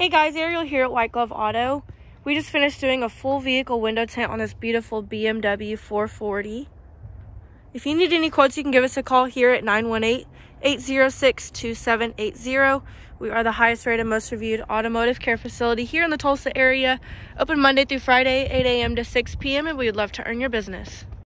Hey guys, Ariel here at White Glove Auto. We just finished doing a full vehicle window tint on this beautiful BMW 440. If you need any quotes, you can give us a call here at 918-806-2780. We are the highest rated, most reviewed automotive care facility here in the Tulsa area. Open Monday through Friday, 8 a.m. to 6 p.m. and we would love to earn your business.